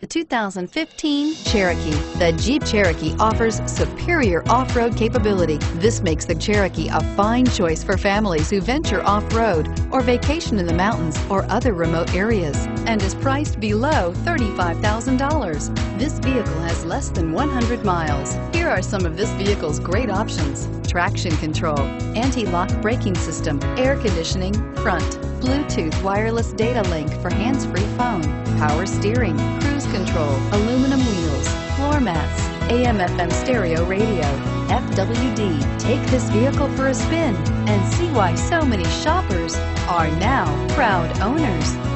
The 2015 Cherokee. The Jeep Cherokee offers superior off-road capability. This makes the Cherokee a fine choice for families who venture off-road or vacation in the mountains or other remote areas and is priced below $35,000. This vehicle has less than 100 miles. Here are some of this vehicle's great options. Traction control, anti-lock braking system, air conditioning, front, Bluetooth wireless data link for hands-free phone, power steering, cruise control, aluminum wheels, floor mats, AM FM stereo radio, FWD. Take this vehicle for a spin and see why so many shoppers are now proud owners.